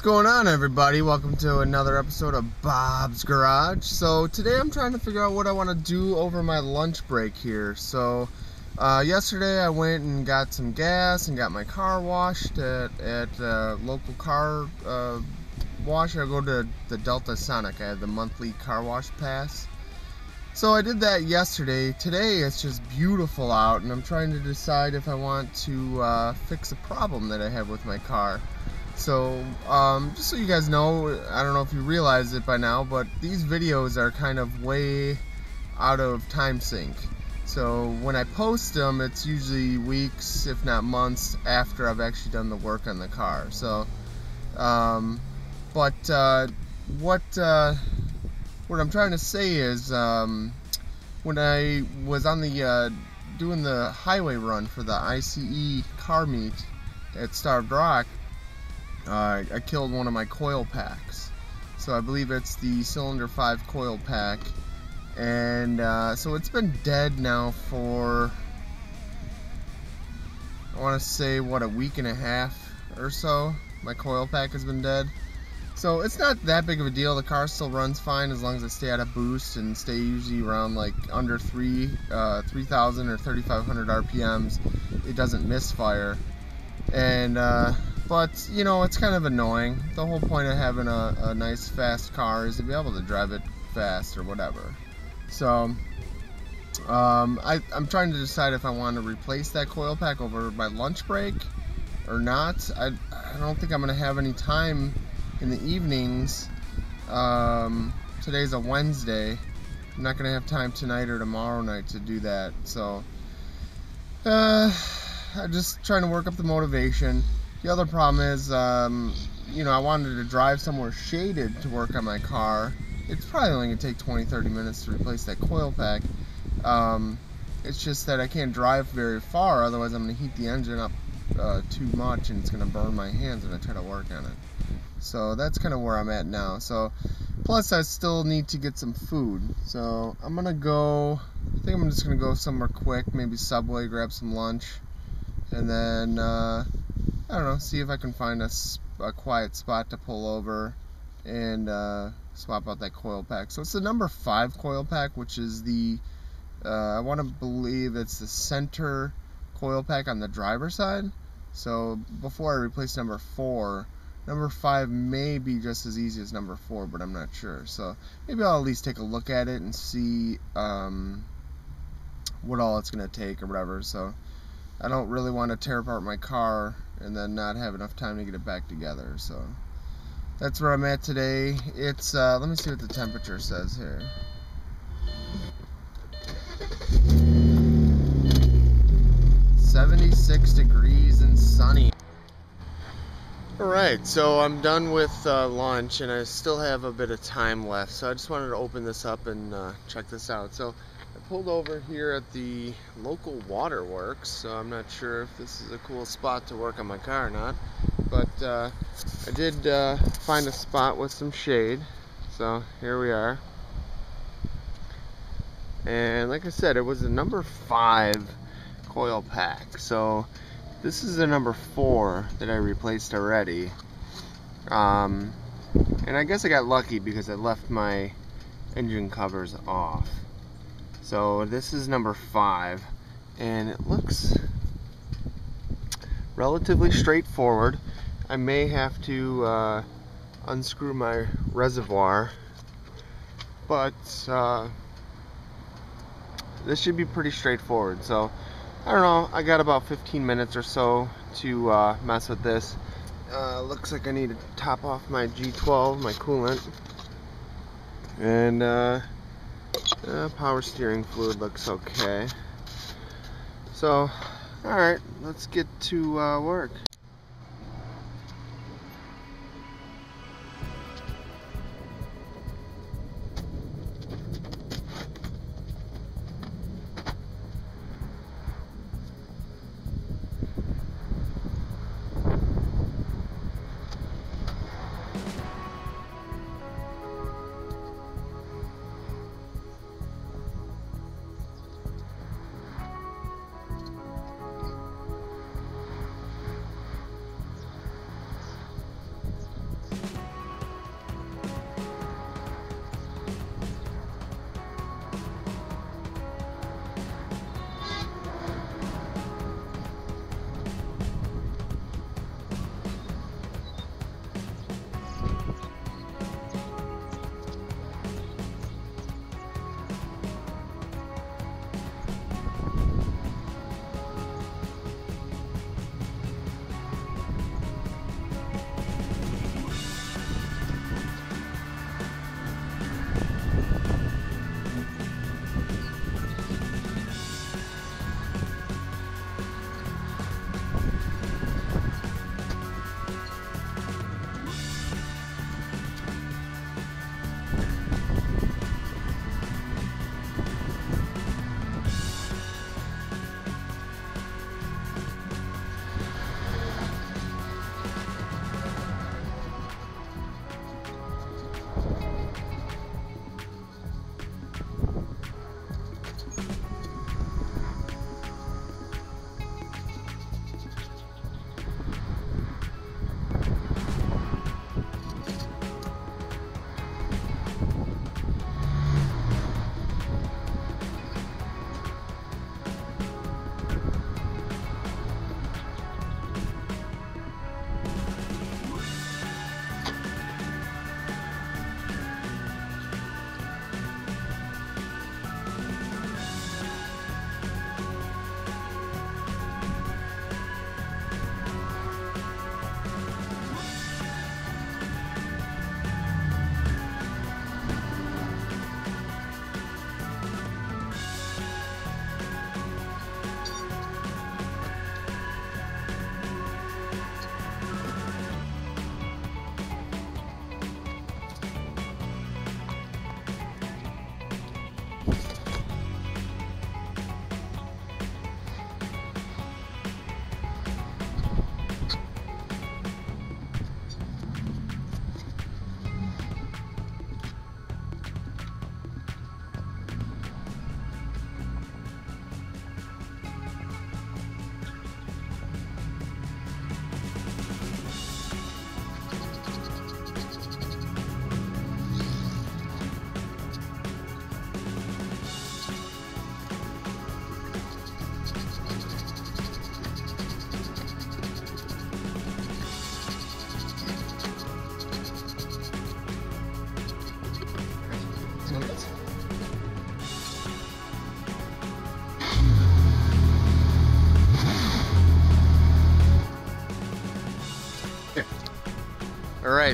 What's going on everybody? Welcome to another episode of Bob's Garage. So today I'm trying to figure out what I want to do over my lunch break here. So uh, yesterday I went and got some gas and got my car washed at, at local car uh, wash. I go to the Delta Sonic. I had the monthly car wash pass. So I did that yesterday. Today it's just beautiful out and I'm trying to decide if I want to uh, fix a problem that I have with my car. So, um, just so you guys know, I don't know if you realize it by now, but these videos are kind of way out of time sync. So when I post them, it's usually weeks, if not months, after I've actually done the work on the car. So, um, but uh, what uh, what I'm trying to say is, um, when I was on the uh, doing the highway run for the ICE car meet at Starved Rock, uh, I killed one of my coil packs. So I believe it's the cylinder 5 coil pack. And uh, so it's been dead now for, I want to say, what, a week and a half or so. My coil pack has been dead. So it's not that big of a deal. The car still runs fine as long as I stay at a boost and stay usually around like under three, uh, 3,000 or 3,500 RPMs. It doesn't misfire. And uh, but, you know, it's kind of annoying. The whole point of having a, a nice, fast car is to be able to drive it fast or whatever. So, um, I, am trying to decide if I want to replace that coil pack over my lunch break or not. I, I don't think I'm going to have any time in the evenings. Um, today's a Wednesday. I'm not going to have time tonight or tomorrow night to do that. So, uh, I'm just trying to work up the motivation. The other problem is, um, you know, I wanted to drive somewhere shaded to work on my car. It's probably only going to take 20, 30 minutes to replace that coil pack. Um, it's just that I can't drive very far, otherwise I'm going to heat the engine up uh, too much and it's going to burn my hands when I try to work on it. So that's kind of where I'm at now. So, plus I still need to get some food. So I'm going to go, I think I'm just going to go somewhere quick, maybe Subway, grab some lunch, and then, uh, I don't know, see if I can find a, a quiet spot to pull over and uh, swap out that coil pack. So it's the number five coil pack, which is the, uh, I want to believe it's the center coil pack on the driver's side. So before I replace number four, number five may be just as easy as number four, but I'm not sure. So maybe I'll at least take a look at it and see um, what all it's going to take or whatever. So I don't really want to tear apart my car and then not have enough time to get it back together. So that's where I'm at today. It's, uh, let me see what the temperature says here. Seventy-six degrees and sunny. Alright, so I'm done with uh, lunch and I still have a bit of time left. So I just wanted to open this up and uh, check this out. So pulled over here at the local waterworks, so I'm not sure if this is a cool spot to work on my car or not. But uh, I did uh, find a spot with some shade, so here we are. And like I said, it was a number five coil pack. So this is the number four that I replaced already. Um, and I guess I got lucky because I left my engine covers off. So this is number five, and it looks relatively straightforward. I may have to uh, unscrew my reservoir, but uh, this should be pretty straightforward. So I don't know, I got about 15 minutes or so to uh, mess with this. Uh, looks like I need to top off my G12, my coolant. And uh, power steering fluid looks okay. So, alright, let's get to uh, work.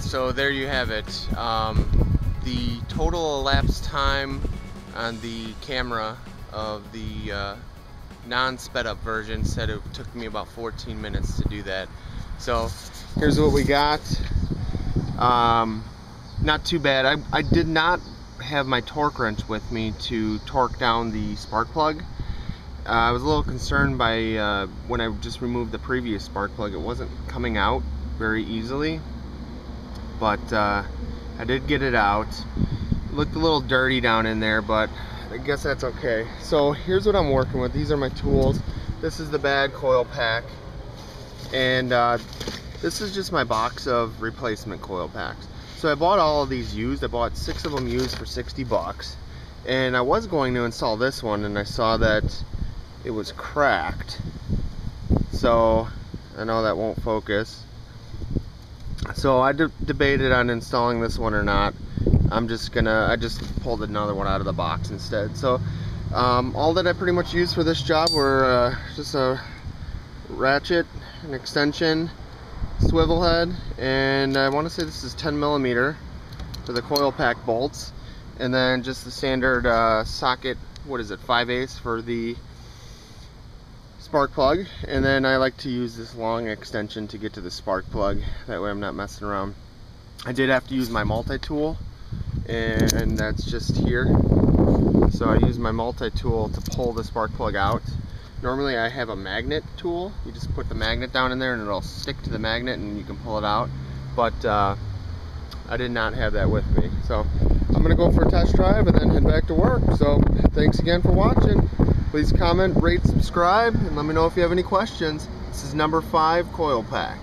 So there you have it. Um, the total elapsed time on the camera of the uh, non-sped up version said it took me about 14 minutes to do that. So here's what we got. Um, not too bad. I, I did not have my torque wrench with me to torque down the spark plug. Uh, I was a little concerned by uh, when I just removed the previous spark plug. It wasn't coming out very easily but uh, I did get it out. It looked a little dirty down in there, but I guess that's okay. So here's what I'm working with. These are my tools. This is the bad coil pack. And uh, this is just my box of replacement coil packs. So I bought all of these used. I bought six of them used for 60 bucks. And I was going to install this one and I saw that it was cracked. So I know that won't focus so I de debated on installing this one or not. I'm just gonna, I just pulled another one out of the box instead. So um, all that I pretty much used for this job were uh, just a ratchet, an extension, swivel head, and I want to say this is 10 millimeter for the coil pack bolts, and then just the standard uh, socket, what is it, 5 ace for the spark plug and then I like to use this long extension to get to the spark plug. That way I'm not messing around. I did have to use my multi-tool and that's just here. So I use my multi-tool to pull the spark plug out. Normally I have a magnet tool. You just put the magnet down in there and it'll stick to the magnet and you can pull it out. But uh, I did not have that with me. So I'm gonna go for a test drive and then head back to work so thanks again for watching Please comment, rate, subscribe, and let me know if you have any questions. This is number five coil pack.